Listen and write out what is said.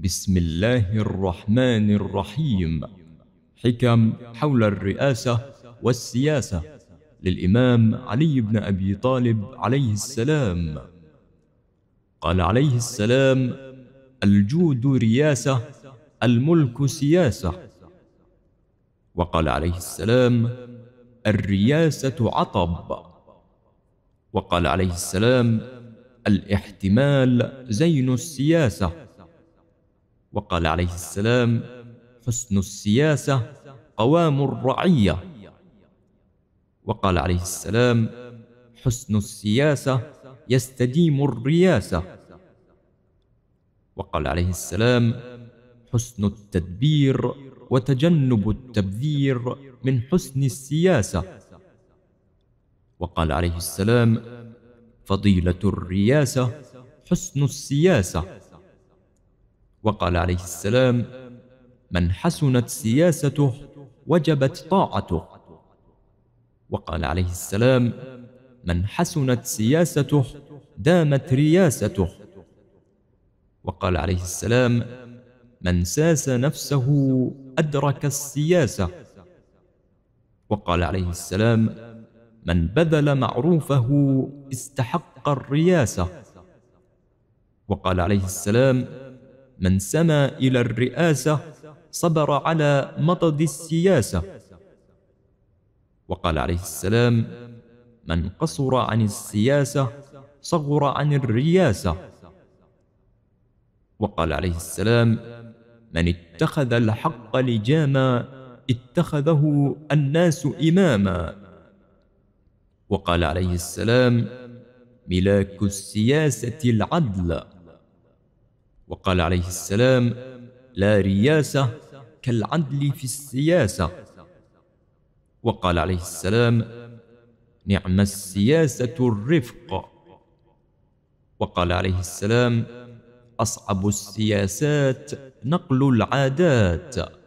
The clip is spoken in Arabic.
بسم الله الرحمن الرحيم حكم حول الرئاسة والسياسة للإمام علي بن أبي طالب عليه السلام قال عليه السلام الجود رياسة الملك سياسة وقال عليه السلام الرياسة عطب وقال عليه السلام الاحتمال زين السياسة وقال عليه السلام حسن السياسة قوام الرعية. وقال عليه السلام حسن السياسة يستديم الرياسة. وقال عليه السلام حسن التدبير وتجنب التبذير من حسن السياسة. وقال عليه السلام فضيلة الرياسة حسن السياسة. وقال عليه السلام من حسنت سياسته وجبت طاعته. وقال عليه السلام من حسنت سياسته دامت رياسته. وقال عليه السلام من ساس نفسه أدرك السياسة. وقال عليه السلام من بذل معروفه استحق الرياسة. وقال عليه السلام من سمى إلى الرئاسة صبر على مضض السياسة. وقال عليه السلام من قصر عن السياسة صغر عن الرياسة وقال عليه السلام من اتخذ الحق لجاما اتخذه الناس إماما. وقال عليه السلام ملاك السياسة العدل. وقال عليه السلام لا رياسة كالعدل في السياسة. وقال عليه السلام نعم السياسة الرفق. وقال عليه السلام أصعب السياسات نقل العادات.